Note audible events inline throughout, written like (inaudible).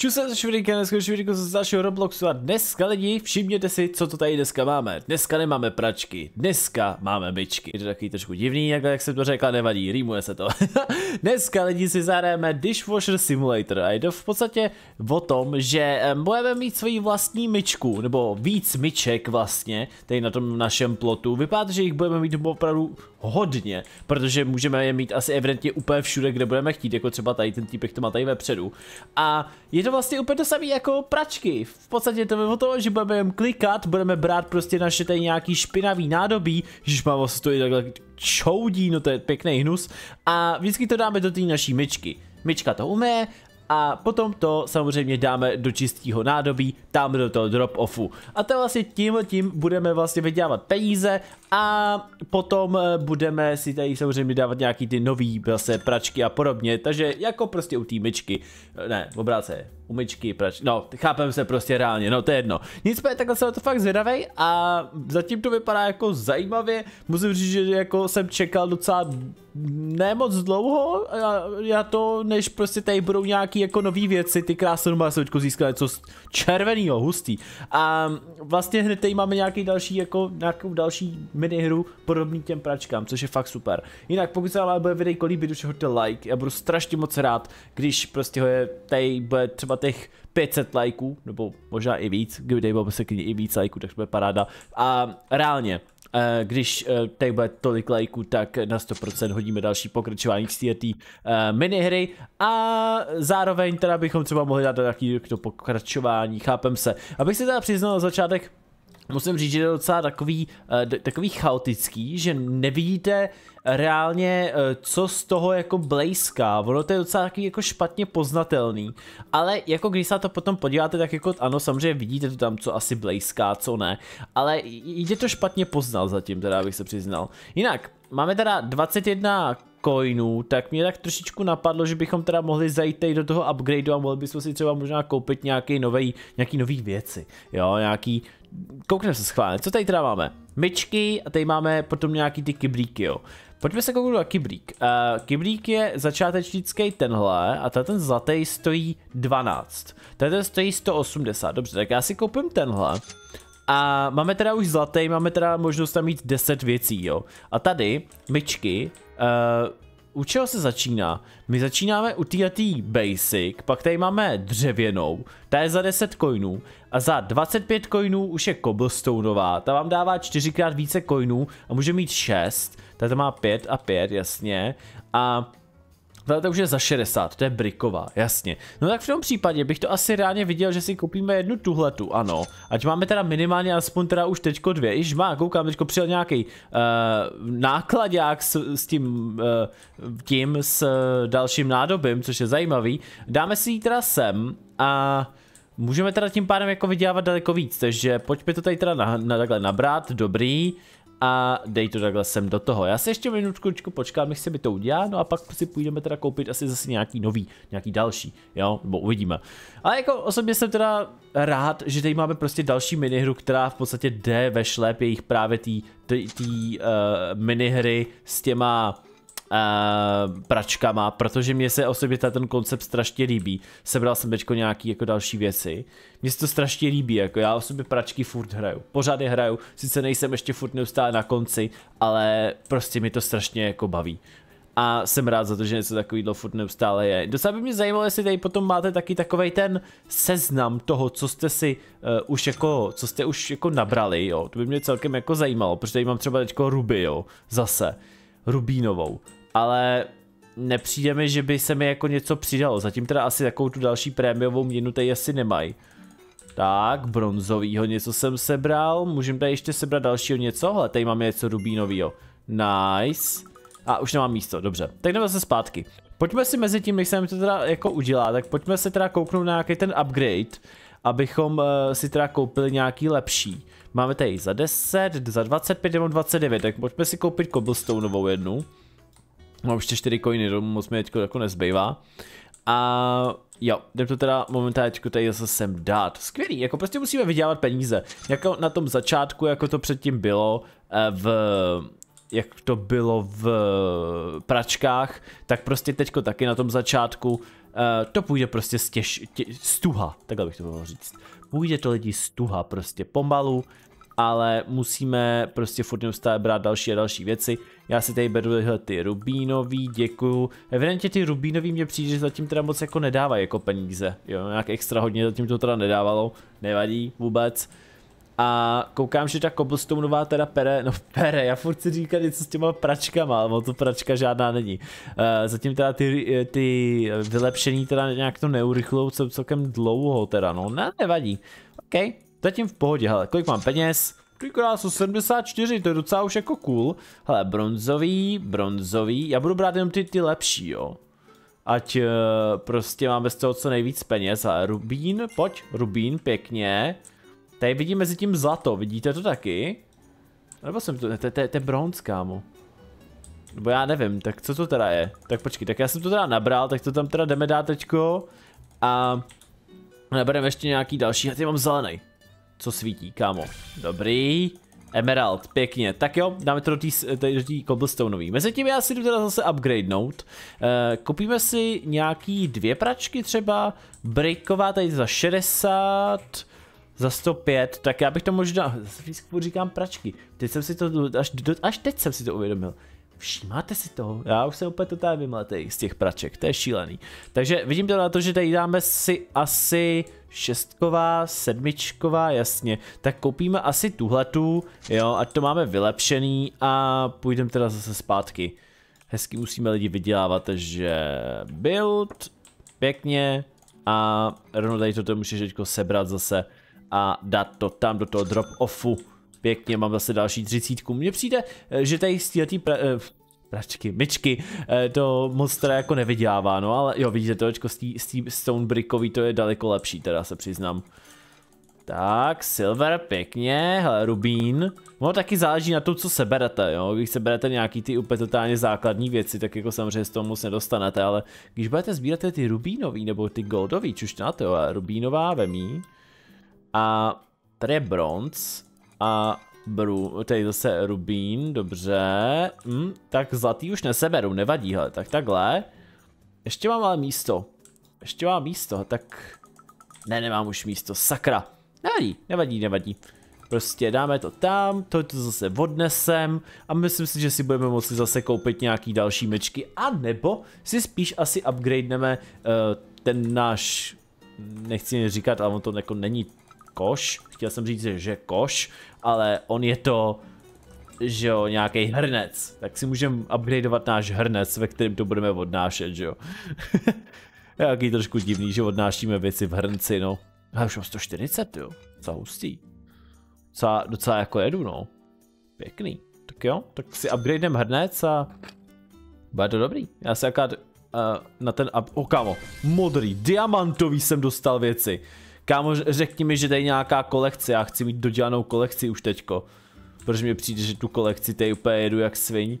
Čus se švidinka, dneska švidinko z dalšího Robloxu a dneska lidi, všimněte si, co to tady dneska máme. Dneska nemáme pračky, dneska máme myčky. Je to takový trošku divný, jak, jak jsem to řekla, nevadí, rýmuje se to. (laughs) dneska lidi si zahrajeme Dishwasher Simulator a je to v podstatě o tom, že budeme mít svoji vlastní myčku, nebo víc myček vlastně, tady na tom našem plotu. Vypadá že jich budeme mít opravdu hodně, protože můžeme je mít asi evidentně úplně všude, kde budeme chtít, jako třeba tady ten týpek to má tady vepředu. A je to vlastně úplně to samé jako pračky. V podstatě to je to, že budeme jen klikat, budeme brát prostě naše tady nějaký špinavý nádobí, když má vlastně to takhle čoudí, no to je pěkný hnus. A vždycky to dáme do té naší myčky. Myčka to umé a potom to samozřejmě dáme do čistého nádobí, tam do toho drop-offu. A to vlastně tím tím budeme vlastně vydělávat peníze a potom eh, budeme si tady samozřejmě dávat nějaký ty nový vlastně pračky a podobně, takže jako prostě u té myčky, eh, ne, obráce, u myčky, prač, no, chápeme se prostě reálně, no to je jedno. Nicméně takhle jsem to fakt zvědavej a zatím to vypadá jako zajímavě, musím říct, že jako jsem čekal docela ne moc dlouho, já, to, než prostě tady budou nějaký jako nový věci, ty krásné má se získat něco červenýho, hustý. A vlastně hned tady máme nějaký další, jako nějakou další minihru podobný těm pračkám, což je fakt super. Jinak pokud se ale bude videjko líbit, už hoďte like, já budu strašně moc rád, když prostě ho je, tady bude třeba těch 500 lajků, nebo možná i víc, kdyby tady bylo se i víc lajků, tak to bude paráda. A reálně, Eh, když eh, tady bude tolik lajků, tak na 100% hodíme další pokračování z té eh, minihry a zároveň teda bychom třeba mohli dát nějaký to pokračování, chápem se. Abych si teda přiznal na začátek, musím říct, že je docela takový, takový chaotický, že nevidíte reálně, eh, co z toho jako blejská, ono to je docela taky jako špatně poznatelný, ale jako když se to potom podíváte, tak jako ano, samozřejmě vidíte to tam, co asi blejská, co ne, ale jde to špatně poznal zatím, teda bych se přiznal. Jinak, máme teda 21 coinů, tak mě tak trošičku napadlo, že bychom teda mohli zajít do toho upgradeu a mohli bychom si třeba možná koupit nějaký nový, nějaký nový věci, jo, nějaký, koukneme se schválně, co tady teda máme? Myčky a tady máme potom nějaký ty kyblíky, jo. Pojďme se kouknout na kyblík. Uh, kyblík je začátečnický tenhle a ten zlatý stojí 12. Ten stojí 180, dobře, tak já si koupím tenhle. A máme teda už zlatý, máme teda možnost tam mít 10 věcí, jo. A tady, myčky, uh, u čeho se začíná? My začínáme u této basic, pak tady máme dřevěnou, ta je za 10 coinů a za 25 coinů už je cobblestoneová, ta vám dává 4 krát více coinů a může mít 6, ta má 5 a 5, jasně, a Tohle to už je za 60, to je briková, jasně. No tak v tom případě bych to asi reálně viděl, že si koupíme jednu tuhletu, ano. Ať máme teda minimálně aspoň teda už teďko dvě. Iž má, koukám, teďko přijel nějaký uh, nákladák s, s tím, uh, tím s uh, dalším nádobím, což je zajímavý. Dáme si ji teda sem a můžeme teda tím pádem jako vydělávat daleko víc, takže pojďme to tady teda na, na takhle nabrat, dobrý a dej to takhle sem do toho. Já se ještě minutku počkám, než se mi to udělá, no a pak si půjdeme teda koupit asi zase nějaký nový, nějaký další, jo, nebo uvidíme. Ale jako osobně jsem teda rád, že tady máme prostě další minihru, která v podstatě jde ve šlep jejich právě tý, tý, tý uh, minihry s těma pračkama, protože mě se osobně ten koncept strašně líbí. Sebral jsem teďko nějaký jako další věci. Mně se to strašně líbí, jako já o sobě pračky furt hraju. Pořád je hraju, sice nejsem ještě furt neustále na konci, ale prostě mi to strašně jako baví a jsem rád za to, že něco takového furt neustále je. Docela by mě zajímalo, jestli tady potom máte taky takový ten seznam toho, co jste si uh, už jako, co jste už jako nabrali, jo. To by mě celkem jako zajímalo, protože tady mám třeba teďko Ruby, jo, zase, Rubínovou ale nepřijde mi, že by se mi jako něco přidalo. Zatím teda asi takovou tu další prémiovou měnu tady asi nemají. Tak, bronzovýho něco jsem sebral, můžeme tady ještě sebrat dalšího něco, ale tady máme něco rubínovýho. Nice. A už nemám místo, dobře. Tak jdeme se zpátky. Pojďme si mezi tím, než se mi to teda jako udělá, tak pojďme se teda kouknout na nějaký ten upgrade, abychom uh, si teda koupili nějaký lepší. Máme tady za 10, za 25 nebo 29, tak pojďme si koupit cobblestoneovou jednu. Mám ještě 4 coiny, to moc mi teďko jako nezbývá. A jo, jdem to teda momentálně tady zase sem dát. Skvělý, jako prostě musíme vydělávat peníze. Jako na tom začátku, jako to předtím bylo eh, v jak to bylo v pračkách, tak prostě teďko taky na tom začátku to půjde prostě stěž, tě, stuha, takhle bych to mohl říct. Půjde to lidi stuha, prostě pomalu, ale musíme prostě furt neustále brát další a další věci. Já si tady beru tyhle ty rubínový, děkuju. Evidentně ty rubínový mě přijde, že zatím teda moc jako nedávají jako peníze, jo, nějak extra hodně zatím to teda nedávalo, nevadí vůbec. A koukám, že ta cobblestoneová teda pere, no (laughs) pere, já furt si říkat něco s těma pračkama, ale to pračka žádná není. Uh, zatím teda ty, ty vylepšení teda nějak to neurychlou celkem dlouho teda, no ne, nevadí. OK, zatím v pohodě, hele, kolik mám peněz? Ty krásu, 74, to je docela už jako cool. Hele, bronzový, bronzový, já budu brát jenom ty, ty lepší, jo. Ať uh, prostě máme z toho co nejvíc peněz. Ale rubín, pojď, rubín, pěkně. Tady vidím mezi tím zlato, vidíte to taky? Nebo jsem to, to, je bronz, kámo. Nebo já nevím, tak co to teda je? Tak počkej, tak já jsem to teda nabral, tak to tam teda jdeme dát teďko. A nabereme ještě nějaký další, a ty mám zelený. Co svítí, kámo. Dobrý. Emerald, pěkně. Tak jo, dáme to do té cobblestoneový. Mezi tím já si jdu teda zase upgradenout. Uh, koupíme si nějaký dvě pračky třeba. Breaková tady za 60 za 105, tak já bych to možná, říkám pračky, teď jsem si to, až, až teď jsem si to uvědomil. Všímáte si to? Já už jsem úplně totálně vymletej z těch praček, to je šílený. Takže vidím to na to, že tady dáme si asi šestková, sedmičková, jasně. Tak koupíme asi tuhletu, jo, ať to máme vylepšený a půjdeme teda zase zpátky. Hezky musíme lidi vydělávat, takže build, pěkně a rovno tady toto můžeš teďko sebrat zase a dát to tam do toho drop-offu. Pěkně, mám zase další třicítku. Mně přijde, eh, že tady z této pra, eh, pračky, myčky, eh, to moc teda jako nevydělává, no ale jo, vidíte to, z té stonebrickový to je daleko lepší, teda se přiznám. Tak, silver, pěkně, hele, rubín. No taky záleží na tom, co seberete, jo. Když seberete nějaký ty úplně totálně základní věci, tak jako samozřejmě z toho moc nedostanete, ale když budete sbírat ty rubínový nebo ty goldový, čuž na to, rubínová vemí. A tady je bronz a bru, tady zase rubín, dobře. Hm, tak zlatý už neseberu, nevadí, hele, tak takhle. Ještě mám ale místo. Ještě mám místo, tak... Ne, nemám už místo, sakra. Nevadí, nevadí, nevadí. Prostě dáme to tam, to, to zase odnesem a myslím si, že si budeme moci zase koupit nějaký další mečky a nebo si spíš asi upgradeneme uh, ten náš, nechci říkat, ale on to jako není koš, chtěl jsem říct, že koš, ale on je to, že jo, nějaký hrnec, tak si můžeme upgradeovat náš hrnec, ve kterém to budeme odnášet, že jo. (laughs) jaký trošku divný, že odnášíme věci v hrnci, no. A už mám 140, jo, co hustý. Docela, docela jako jedu, no. Pěkný. Tak jo, tak si upgradenem hrnec a bude to dobrý. Já se jaká uh, na ten up... Oh, kámo, modrý, diamantový jsem dostal věci. Kámo, řekni mi, že tady nějaká kolekce, já chci mít dodělanou kolekci už teďko. Protože mi přijde, že tu kolekci tady úplně jedu jak sviň.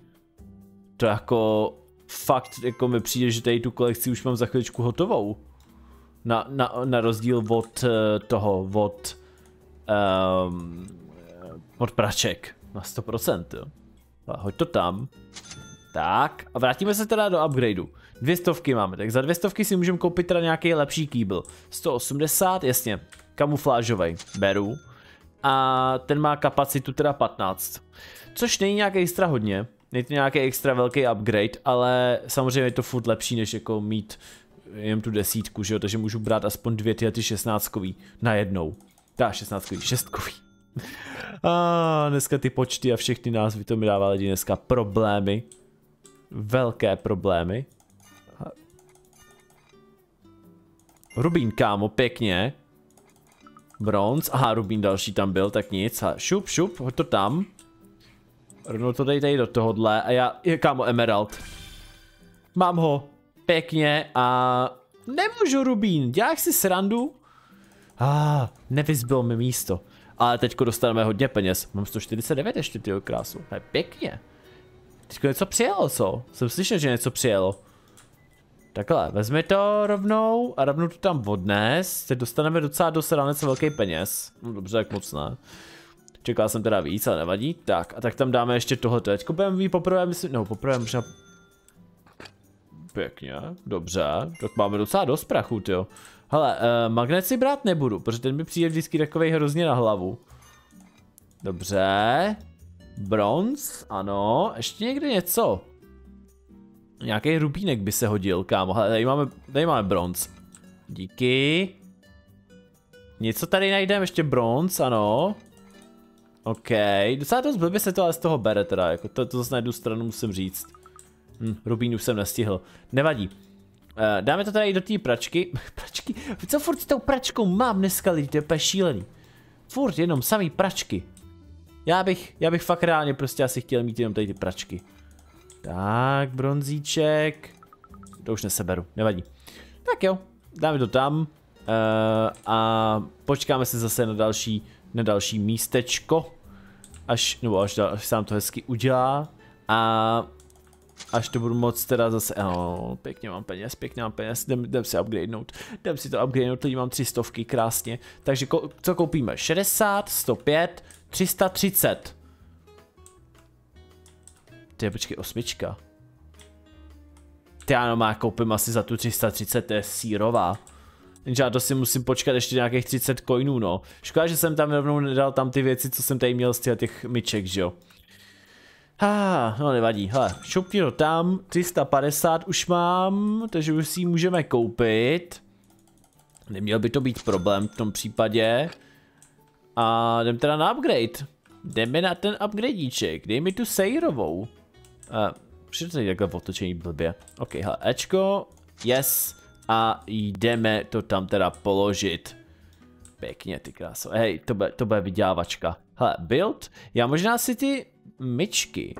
To jako fakt jako mi přijde, že tady tu kolekci už mám za chviličku hotovou. Na, na, na rozdíl od uh, toho, od um, od praček. Na 100%, jo. Hoď to tam. Tak, a vrátíme se teda do upgradeu. Dvě stovky máme, tak za dvě stovky si můžeme koupit teda nějaký lepší kýbl. 180, jasně, kamuflážový, beru. A ten má kapacitu teda 15. Což není nějaký extra hodně, není to nějaký extra velký upgrade, ale samozřejmě je to furt lepší, než jako mít jen tu desítku, že jo, takže můžu brát aspoň dvě ty a ty šestnáctkový najednou. Ta šestnáctkový, šestkový. (laughs) A dneska ty počty a všechny názvy to mi dává lidi dneska problémy. Velké problémy. Rubín, kámo, pěkně. Bronz, aha, Rubín další tam byl, tak nic. A šup, šup, hoď to tam. Rovnou to dej tady do tohohle a já, je kámo, Emerald. Mám ho, pěkně a nemůžu Rubín, děláš si srandu? Ah, nevyzbylo mi místo. Ale teďko dostaneme hodně peněz. Mám 149 ještě, tyho krásu. To je pěkně. Teďko něco přijelo, co? Jsem slyšel, že něco přijelo. Takhle, vezmi to rovnou a rovnou to tam odnes. Teď dostaneme docela dost ranec velký peněz. No dobře, jak moc ne. Čekal jsem teda víc, ale nevadí. Tak, a tak tam dáme ještě tohle. Teďko mít poprvé, myslím, no poprvé možná... pěkně, dobře, tak máme docela dost prachu, jo. Hele, uh, magnet si brát nebudu, protože ten mi přijde vždycky takový hrozně na hlavu. Dobře. Bronz, ano, ještě někde něco. Nějaký rubínek by se hodil, kámo. Hele, tady máme, tady máme bronz. Díky. Něco tady najdeme, ještě bronz, ano. OK, docela dost blbě se to ale z toho bere teda, jako to, to zase na jednu stranu musím říct. Hm, rubín už jsem nestihl. Nevadí. Uh, dáme to tady do té pračky. (laughs) pračky? Co furt s tou pračkou mám dneska lidi, to je šílený. Furt jenom samý pračky. Já bych, já bych fakt reálně prostě asi chtěl mít jenom tady ty pračky. Tak, bronzíček. To už neseberu, nevadí. Tak jo, dáme to tam. Uh, a počkáme se zase na další, na další místečko. Až, nebo až, až se nám to hezky udělá. A až to budu moc teda zase, oh, pěkně mám peněz, pěkně mám peněz, jdem, jdem si upgradenout, jdem si to upgradenout, teď mám tři stovky, krásně. Takže ko, co koupíme? 60, 105, 330. Ty počkej, osmička. Ty ano, má koupím asi za tu 330, to je sírová. Jenže já to si musím počkat ještě nějakých 30 coinů, no. Škoda, že jsem tam rovnou nedal tam ty věci, co jsem tady měl z těch myček, že jo. Ah, no nevadí, hele, šoupni to tam, 350 už mám, takže už si ji můžeme koupit. Neměl by to být problém v tom případě. A jdem teda na upgrade. Jdeme na ten upgradeíček, dej mi tu sejrovou. Přijde tady takhle otočení blbě. Ok, hele, Ečko, yes. A jdeme to tam teda položit. Pěkně, ty kráso. Hej, to bude, to bude vydělávačka. Hele, build. Já možná si ty myčky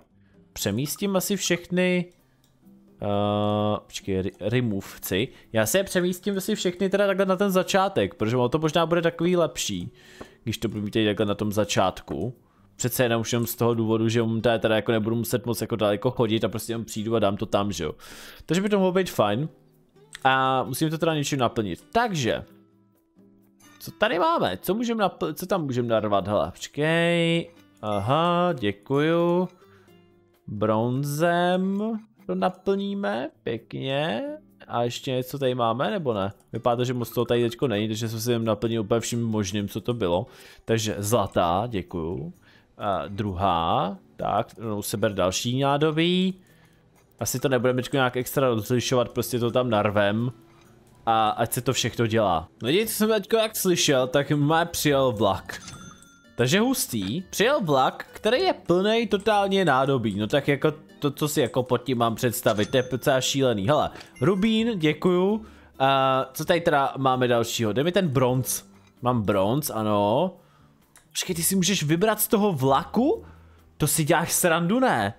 přemístím asi všechny Uh, počkej, chci. Já si je přemístím asi všechny teda takhle na ten začátek, protože to možná bude takový lepší, když to budu mít takhle na tom začátku. Přece jenom už jenom z toho důvodu, že mu teda jako nebudu muset moc jako daleko chodit a prostě jenom přijdu a dám to tam, že jo. Takže by to mohlo být fajn. A musím to teda něčím naplnit. Takže. Co tady máme? Co můžeme napl- co tam můžeme narvat? Hele, počkej. Aha, děkuju. Bronzem to naplníme, pěkně. A ještě něco tady máme, nebo ne? Vypadá to, že moc toho tady teďko není, takže jsem si jen naplnil úplně vším možným, co to bylo. Takže zlatá, děkuju. Druhá, tak, no, seber další nádobí. Asi to nebudeme nějak extra rozlišovat, prostě to tam narvem. A ať se to všechno dělá. No co jsem teďko jak slyšel, tak má přijel vlak. Takže hustý, přijel vlak, který je plný totálně nádobí, no tak jako to, co si jako pod tím mám představit, to je docela šílený. Hele, Rubín, děkuju. A co tady teda máme dalšího? Jde mi ten bronz. Mám bronz, ano. Počkej, ty si můžeš vybrat z toho vlaku? To si děláš srandu, ne?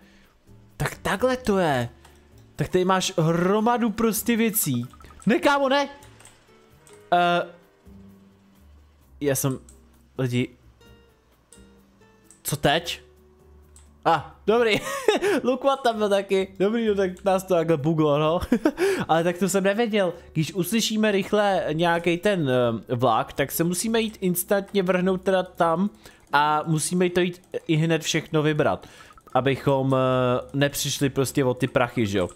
Tak takhle to je. Tak tady máš hromadu prostě věcí. Ne, kámo, ne! Uh, já jsem... Lidi... Co teď? A, ah, dobrý. (laughs) Lukvat tam byl taky. Dobrý, no tak nás to takhle buglo, no. (laughs) Ale tak to jsem nevěděl. Když uslyšíme rychle nějaký ten uh, vlak, tak se musíme jít instantně vrhnout teda tam a musíme to jít i hned všechno vybrat. Abychom uh, nepřišli prostě o ty prachy, že jo.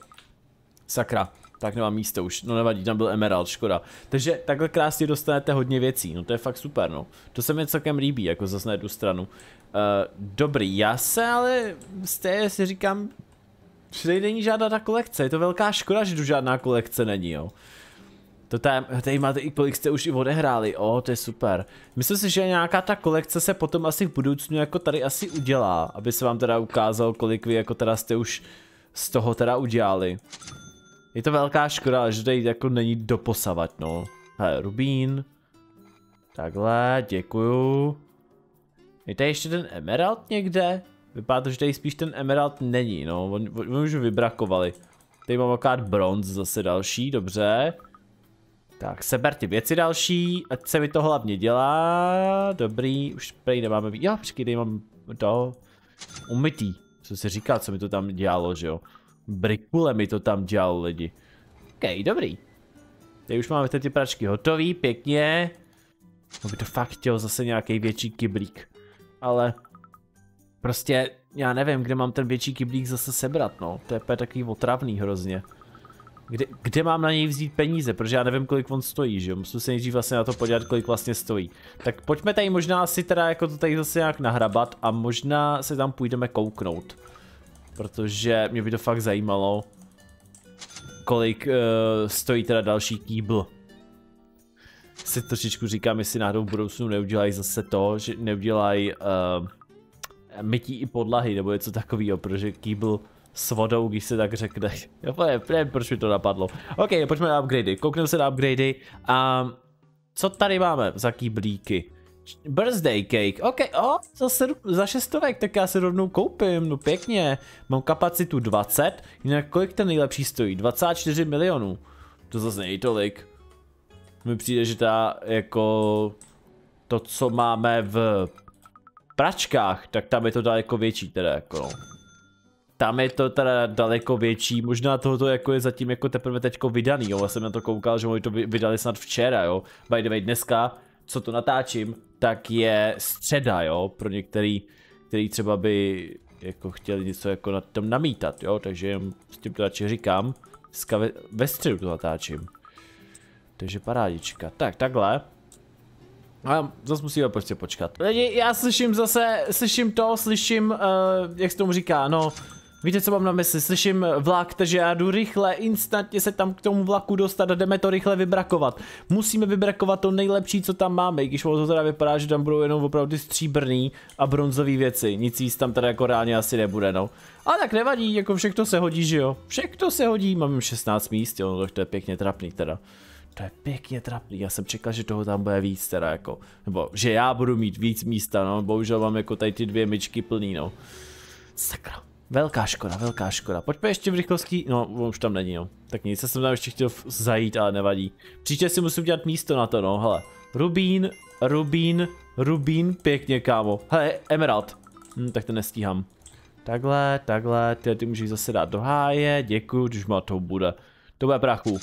Sakra. Tak nemám místo už, no nevadí, tam byl emerald, škoda. Takže takhle krásně dostanete hodně věcí, no to je fakt super, no. To se mi celkem líbí, jako zase na jednu stranu. Uh, dobrý, já se ale z té si říkám, že není žádná ta kolekce, je to velká škoda, že tu žádná kolekce není, jo. To tady, tady máte i kolik jste už i odehráli, o, to je super. Myslím si, že nějaká ta kolekce se potom asi v budoucnu jako tady asi udělá, aby se vám teda ukázal, kolik vy jako teda jste už z toho teda udělali. Je to velká škoda, že tady jako není doposavat, no. Hele, Rubín. Takhle, děkuju. Je tady ještě ten emerald někde? Vypadá to, že tady spíš ten emerald není, no. Oni, on už vybrakovali. Tady mám akorát bronz zase další, dobře. Tak, seber ty věci další, ať se mi to hlavně dělá. Dobrý, už prej nemáme. Jo, počkej, tady mám to umytý. Co se říká, co mi to tam dělalo, že jo. Brikule mi to tam dělalo lidi. OK, dobrý. Tady už máme ty pračky hotový, pěkně. No by to fakt chtěl zase nějaký větší kyblík ale prostě já nevím, kde mám ten větší kyblík zase sebrat, no. To je takový otravný hrozně. kde, kde mám na něj vzít peníze, protože já nevím, kolik on stojí, že jo? Musím se nejdřív vlastně na to podívat, kolik vlastně stojí. Tak pojďme tady možná si teda jako to tady zase nějak nahrabat a možná se tam půjdeme kouknout. Protože mě by to fakt zajímalo, kolik uh, stojí teda další kýbl. Si trošičku říkám, jestli náhodou v budoucnu neudělají zase to, že neudělají uh, mytí i podlahy nebo něco takového, protože kýbl s vodou, když se tak řekne. (laughs) Jo, nevím, proč mi to napadlo. OK, pojďme na upgradey. Koukneme se na upgradey. A co tady máme za kýblíky? Birthday cake, ok, o, za, sedm, za šestovek, tak já se rovnou koupím, no pěkně. Mám kapacitu 20, jinak kolik ten nejlepší stojí? 24 milionů. To zase není tolik. Mi přijde, že ta, jako, to, co máme v pračkách, tak tam je to daleko větší teda, jako no tam je to teda daleko větší, možná tohoto jako je zatím jako teprve teďko vydaný, jo, já jsem na to koukal, že oni to vydali snad včera, jo, by the way, dneska, co to natáčím, tak je středa, jo, pro některý, který třeba by jako chtěli něco jako na tom namítat, jo, takže s tím to radši říkám, ve, ve středu to natáčím. Takže parádička, tak takhle. A zase musíme prostě počkat. Lidi, já slyším zase, slyším to, slyším, uh, jak se tomu říká, no, Víte, co mám na mysli? Slyším vlak, takže já jdu rychle, instantně se tam k tomu vlaku dostat a jdeme to rychle vybrakovat. Musíme vybrakovat to nejlepší, co tam máme, i když to teda vypadá, že tam budou jenom opravdu stříbrný a bronzové věci. Nic víc tam teda jako reálně asi nebude, no. Ale tak nevadí, jako všechno se hodí, že jo? Všechno se hodí, mám 16 míst, jo, no, to je pěkně trapný teda. To je pěkně trapný, já jsem čekal, že toho tam bude víc teda jako, nebo že já budu mít víc místa, no, bohužel mám jako tady ty dvě myčky plný, no. Sakra. Velká škoda, velká škoda. Pojďme ještě v rychlosti, no už tam není, no. Tak nic, já jsem tam ještě chtěl zajít, ale nevadí. Příště si musím dělat místo na to, no, hele. Rubín, Rubín, Rubín, pěkně, kámo. Hele, Emerald. Hm, tak to nestíhám. Takhle, takhle, ty, ty můžeš zase dát do háje, děkuju, když má to bude. To bude prachu.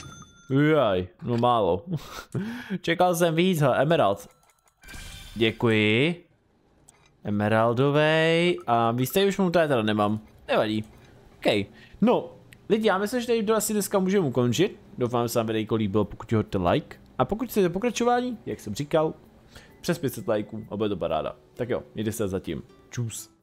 Jaj, no málo. (laughs) Čekal jsem víc, hele, Emerald. Děkuji. Emeraldovej a víc už mu tady teda nemám. Nevadí. OK. No, lidi, já myslím, že tady to asi dneska můžeme ukončit. Doufám, že se vám videjko líbilo, pokud hodíte like. A pokud chcete pokračování, jak jsem říkal, přes 500 lajků a bude to paráda. Tak jo, mějte se zatím. Čus.